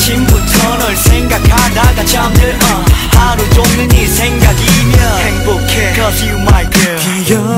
아침부터 널 생각하다가 잠들어. 하루 종일 네 생각이면 행복해. Cause you my girl.